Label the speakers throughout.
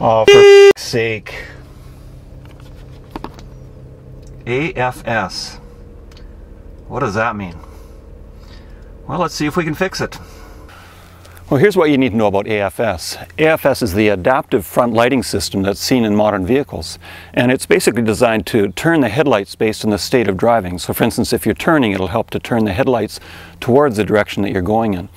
Speaker 1: Oh, for f- sake. AFS. What does that mean? Well, let's see if we can fix it. Well, here's what you need to know about AFS. AFS is the adaptive front lighting system that's seen in modern vehicles. And it's basically designed to turn the headlights based on the state of driving. So for instance, if you're turning, it'll help to turn the headlights towards the direction that you're going in.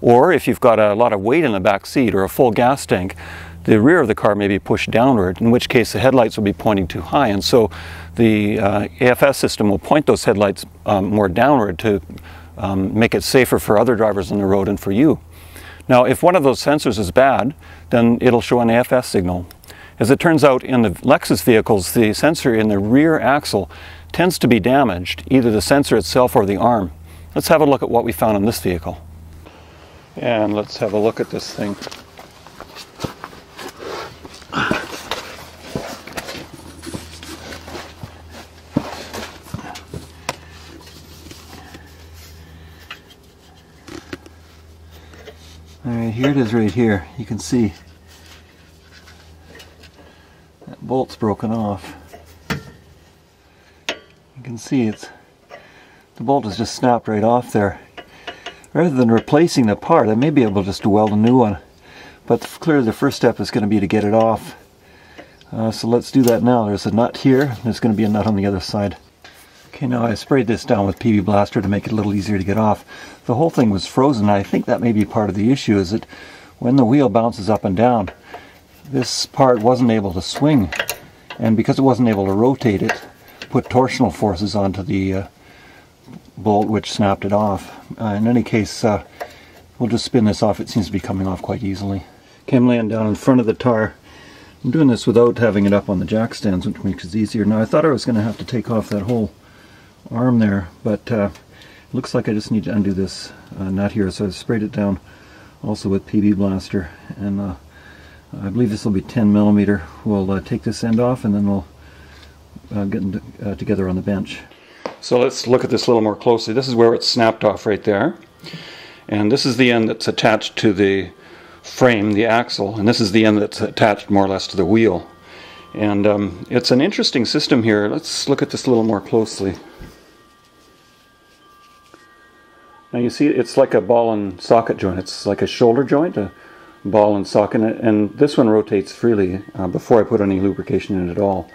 Speaker 1: Or if you've got a lot of weight in the back seat or a full gas tank, the rear of the car may be pushed downward, in which case the headlights will be pointing too high. And so the uh, AFS system will point those headlights um, more downward to um, make it safer for other drivers on the road and for you. Now, if one of those sensors is bad, then it'll show an AFS signal. As it turns out, in the Lexus vehicles, the sensor in the rear axle tends to be damaged, either the sensor itself or the arm. Let's have a look at what we found in this vehicle. And let's have a look at this thing. Alright, here it is right here. You can see that bolt's broken off. You can see it's the bolt has just snapped right off there. Rather than replacing the part, I may be able just to weld a new one. But clearly the first step is going to be to get it off. Uh, so let's do that now. There's a nut here. There's going to be a nut on the other side. Okay, now I sprayed this down with PB Blaster to make it a little easier to get off. The whole thing was frozen. I think that may be part of the issue is that when the wheel bounces up and down, this part wasn't able to swing. And because it wasn't able to rotate it, put torsional forces onto the uh, bolt which snapped it off. Uh, in any case, uh, we'll just spin this off. It seems to be coming off quite easily. Okay, I'm laying down in front of the tire. I'm doing this without having it up on the jack stands, which makes it easier. Now, I thought I was going to have to take off that whole arm there, but uh, looks like I just need to undo this uh, nut here. So I sprayed it down also with PB Blaster, and uh, I believe this will be 10 millimeter. We'll uh, take this end off, and then we'll uh, get uh, together on the bench. So let's look at this a little more closely. This is where it's snapped off right there. And this is the end that's attached to the frame, the axle, and this is the end that's attached more or less to the wheel. And um, it's an interesting system here. Let's look at this a little more closely. Now you see it's like a ball and socket joint. It's like a shoulder joint, a ball and socket, and this one rotates freely uh, before I put any lubrication in it at all.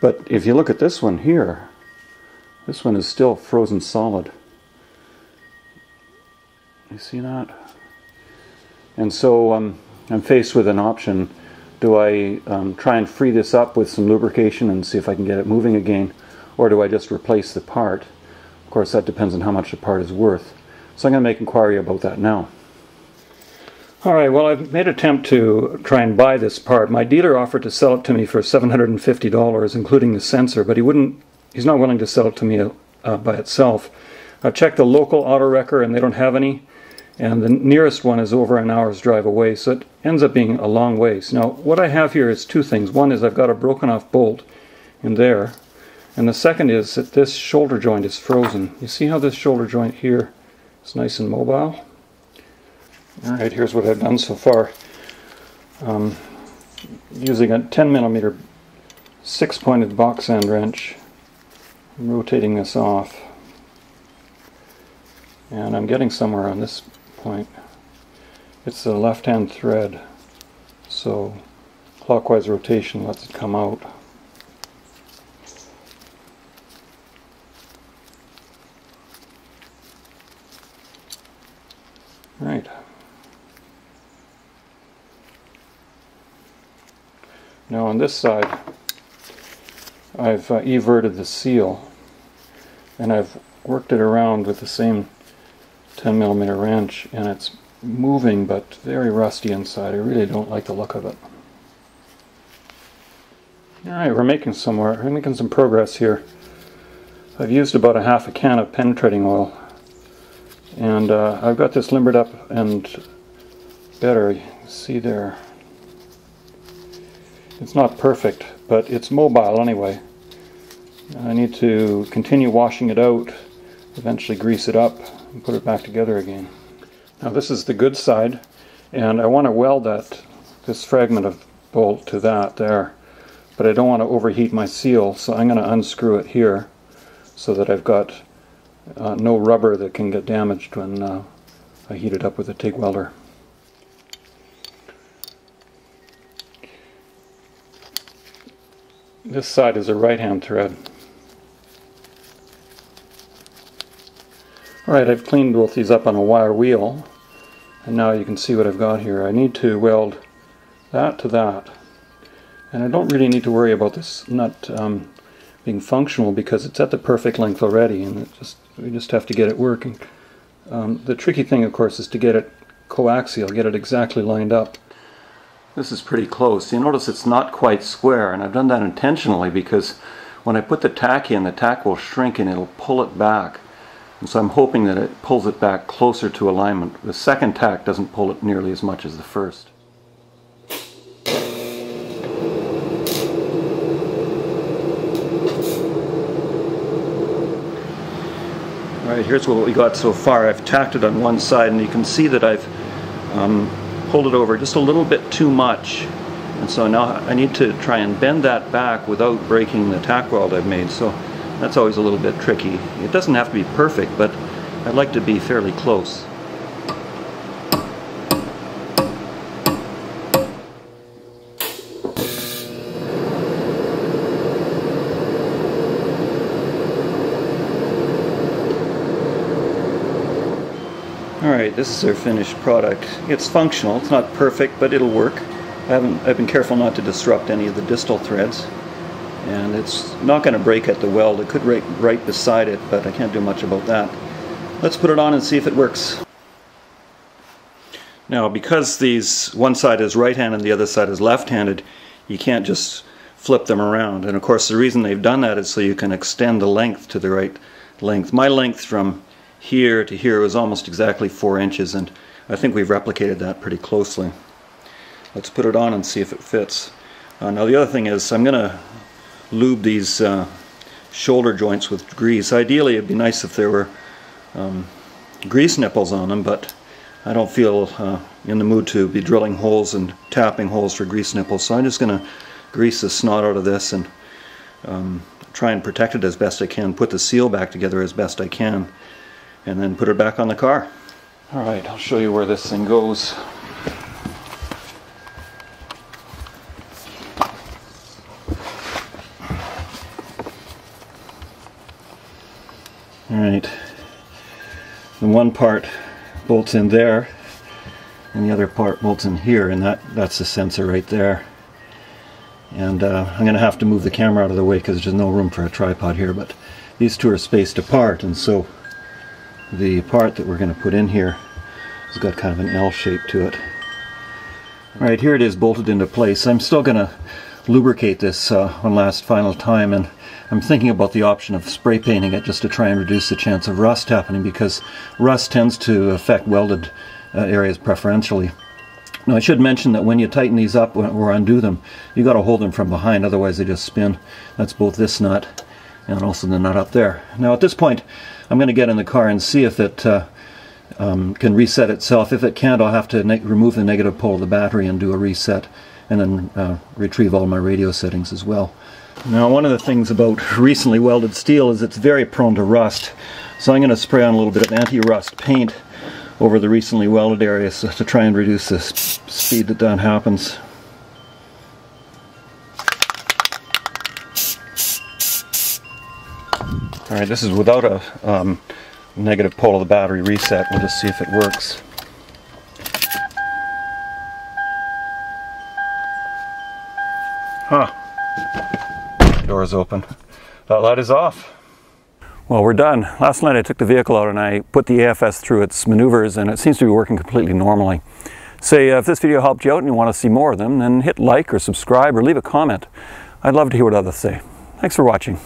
Speaker 1: But if you look at this one here, this one is still frozen solid. You see that? And so um, I'm faced with an option. Do I um, try and free this up with some lubrication and see if I can get it moving again, or do I just replace the part? Of course, that depends on how much the part is worth. So I'm going to make inquiry about that now. Alright, well I've made attempt to try and buy this part. My dealer offered to sell it to me for $750, including the sensor, but he wouldn't, he's not willing to sell it to me uh, by itself. I've checked the local auto wrecker and they don't have any, and the nearest one is over an hour's drive away, so it ends up being a long ways. Now, what I have here is two things. One is I've got a broken off bolt in there, and the second is that this shoulder joint is frozen. You see how this shoulder joint here it's nice and mobile. Alright, here's what I've done so far. Um, using a 10 millimeter six pointed box end wrench, I'm rotating this off. And I'm getting somewhere on this point. It's the left hand thread, so clockwise rotation lets it come out. Right. Now on this side, I've uh, everted the seal and I've worked it around with the same 10 millimeter wrench and it's moving but very rusty inside. I really don't like the look of it. Alright, we're making some we're making some progress here. I've used about a half a can of penetrating oil and uh, I've got this limbered up and better. You see there. It's not perfect, but it's mobile anyway. I need to continue washing it out, eventually grease it up, and put it back together again. Now this is the good side, and I want to weld that this fragment of
Speaker 2: bolt to that there. But I don't want to overheat my seal, so I'm going to unscrew it here so that I've got uh, no rubber that can get damaged when uh, I heat it up with a TIG welder. This side is a right hand thread. Alright, I've cleaned both these up on a wire wheel and now you can see what I've got here. I need to weld that to that and I don't really need to worry about this nut um, being functional because it's at the perfect length already and just we just have to get it working. Um, the tricky thing of course is to get it coaxial, get it exactly lined up. This is pretty close. You notice it's not quite square and I've done that intentionally because when I put the tack in, the tack will shrink and it'll pull it back. And so I'm hoping that it pulls it back closer to alignment. The second tack doesn't pull it nearly as much as the first. Alright, here's what we got so far. I've tacked it on one side and you can see that I've um, pulled it over just a little bit too much. And so now I need to try and bend that back without breaking the tack weld I've made. So that's always a little bit tricky. It doesn't have to be perfect, but I'd like to be fairly close. Alright, this is our finished product. It's functional, it's not perfect, but it'll work. I haven't, I've been careful not to disrupt any of the distal threads and it's not going to break at the weld. It could break right beside it, but I can't do much about that. Let's put it on and see if it works. Now, because these one side is right-handed and the other side is left-handed, you can't just flip them around. And of course, the reason they've done that is so you can extend the length to the right length. My length from here to here was almost exactly four inches, and I think we've replicated that pretty closely. Let's put it on and see if it fits. Uh, now the other thing is I'm going to lube these uh, shoulder joints with grease. Ideally it'd be nice if there were um, grease nipples on them, but I don't feel uh, in the mood to be drilling holes and tapping holes for grease nipples. So I'm just going to grease the snot out of this and um, try and protect it as best I can, put the seal back together as best I can, and then put it back on the car. Alright, I'll show you where this thing goes. Alright, the one part bolts in there and the other part bolts in here and that that's the sensor right there and uh, I'm gonna have to move the camera out of the way because there's no room for a tripod here but these two are spaced apart and so the part that we're going to put in here has got kind of an L shape to it. Alright, here it is bolted into place. I'm still going to lubricate this uh, one last final time and I'm thinking about the option of spray painting it just to try and reduce the chance of rust happening because rust tends to affect welded uh, areas preferentially. Now I should mention that when you tighten these up or undo them, you got to hold them from behind, otherwise they just spin. That's both this nut and also the nut up there. Now at this point, I'm going to get in the car and see if it uh, um, can reset itself. If it can't, I'll have to remove the negative pole of the battery and do a reset and then uh, retrieve all my radio settings as well. Now one of the things about recently welded steel is it's very prone to rust. So I'm going to spray on a little bit of anti-rust paint over the recently welded areas to try and reduce the speed that that happens. Alright, this is without a um, negative pole of the battery reset. We'll just see if it works. Huh door is open. That light is off. Well, we're done. Last night I took the vehicle out and I put the AFS through its maneuvers and it seems to be working completely normally. Say, uh, if this video helped you out and you want to see more of them, then hit like or subscribe or leave a comment. I'd love to hear what others say. Thanks for watching.